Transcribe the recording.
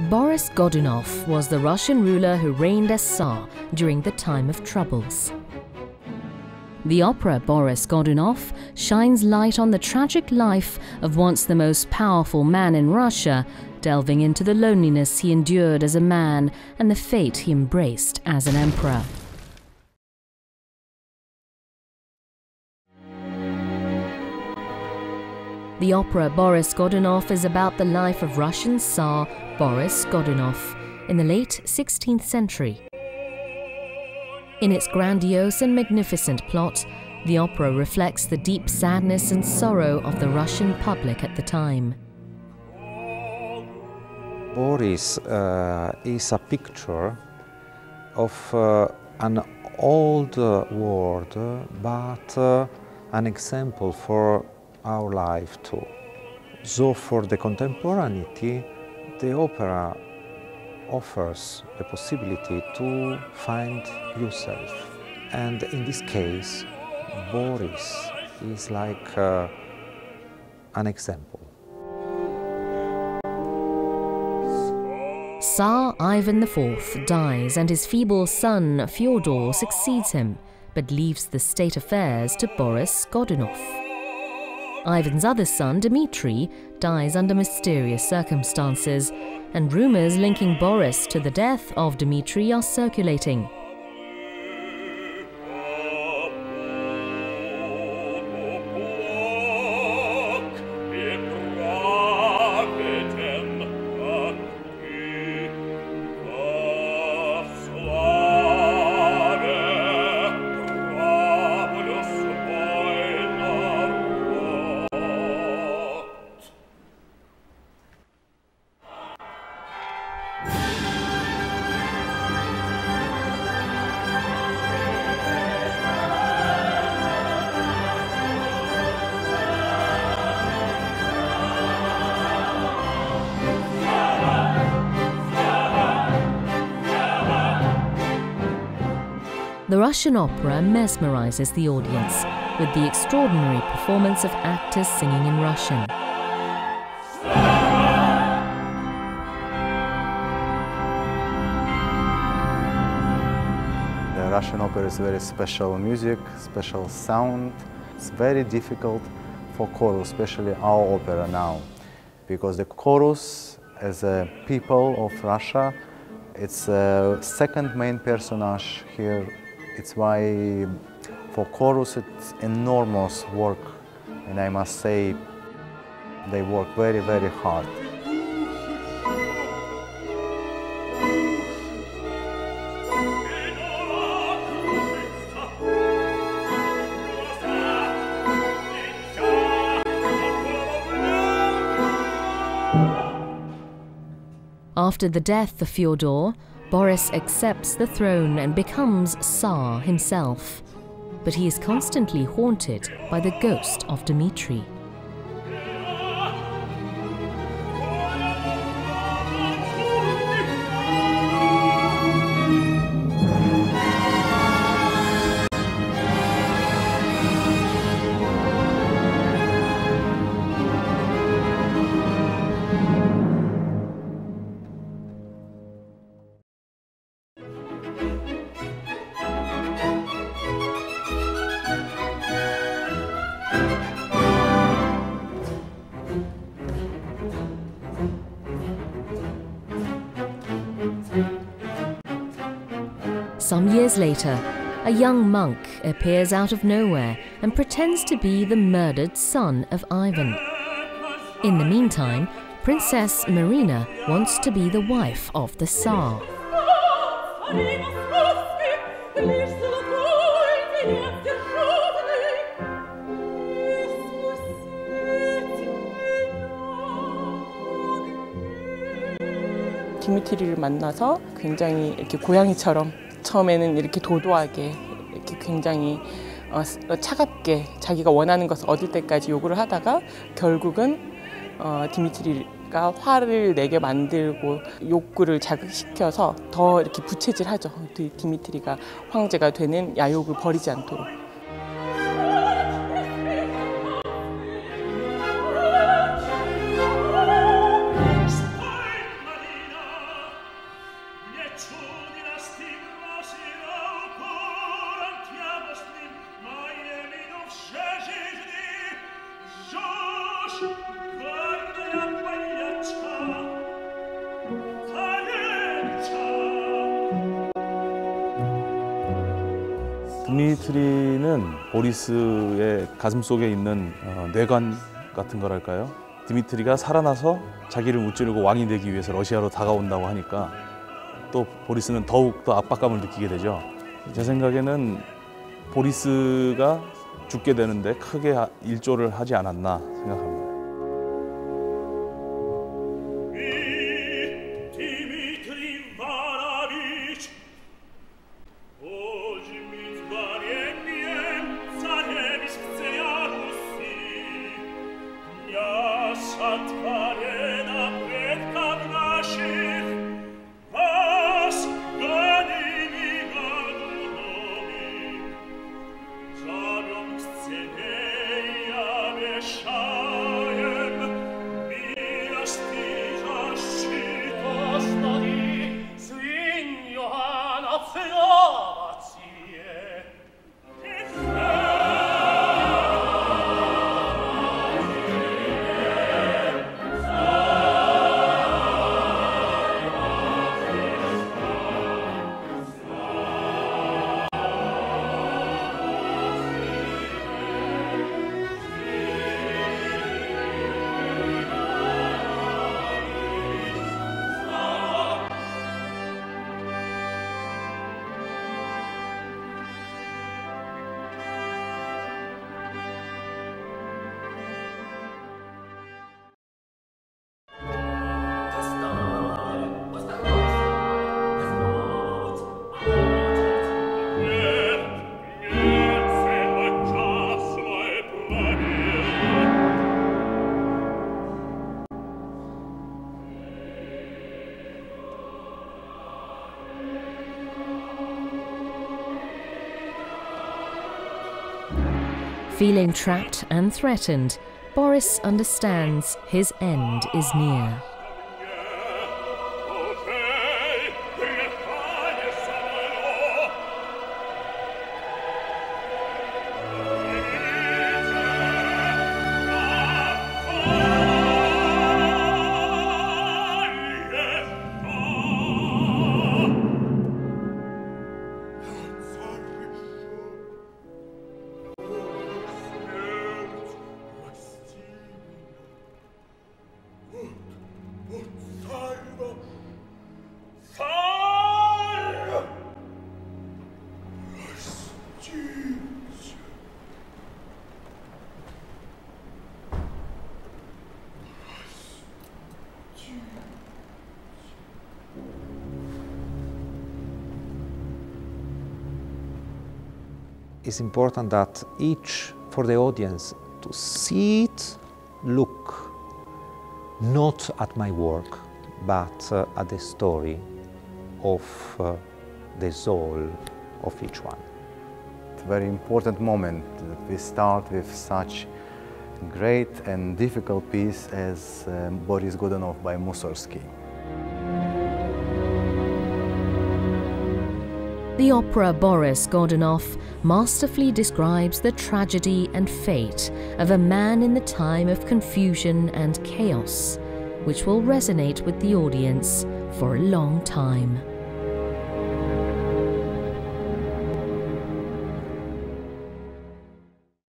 Boris Godunov was the Russian ruler who reigned as Tsar during the time of troubles. The opera Boris Godunov shines light on the tragic life of once the most powerful man in Russia, delving into the loneliness he endured as a man and the fate he embraced as an emperor. The opera Boris Godunov is about the life of Russian Tsar Boris Godunov in the late 16th century. In its grandiose and magnificent plot, the opera reflects the deep sadness and sorrow of the Russian public at the time. Boris uh, is a picture of uh, an old world, but uh, an example for our life too. So for the contemporaneity, the opera offers the possibility to find yourself. And in this case, Boris is like uh, an example. Tsar Ivan IV dies and his feeble son Fyodor succeeds him, but leaves the state affairs to Boris Godunov. Ivan's other son, Dmitri, dies under mysterious circumstances, and rumours linking Boris to the death of Dmitri are circulating. The Russian opera mesmerizes the audience with the extraordinary performance of actors singing in Russian. The Russian opera is very special music, special sound. It's very difficult for chorus, especially our opera now, because the chorus, as a people of Russia, it's a second main personage here. It's why for chorus it's enormous work, and I must say they work very, very hard. After the death of Fyodor, Boris accepts the throne and becomes Tsar himself. But he is constantly haunted by the ghost of Dmitri. Some years later, a young monk appears out of nowhere and pretends to be the murdered son of Ivan. In the meantime, Princess Marina wants to be the wife of the Tsar. 디미트리를 만나서 굉장히 이렇게 고양이처럼 처음에는 이렇게 도도하게 이렇게 굉장히 어, 차갑게 자기가 원하는 것을 얻을 때까지 요구를 하다가 결국은 어, 디미트리가 화를 내게 만들고 욕구를 자극시켜서 더 이렇게 부채질하죠. 디미트리가 황제가 되는 야욕을 버리지 않도록. 드미트리는 보리스의 가슴 속에 있는 어, 뇌관 같은 거랄까요? 드미트리가 살아나서 자기를 무찌르고 왕이 되기 위해서 러시아로 다가온다고 하니까 또 보리스는 더욱 더 압박감을 느끼게 되죠. 제 생각에는 보리스가 죽게 되는데 크게 일조를 하지 않았나 생각합니다. Feeling trapped and threatened, Boris understands his end is near. It's important that each, for the audience, to see it, look not at my work, but uh, at the story of uh, the soul of each one. It's a very important moment that we start with such great and difficult piece as um, Boris Godunov by Mussorgsky. The opera Boris Godunov masterfully describes the tragedy and fate of a man in the time of confusion and chaos, which will resonate with the audience for a long time.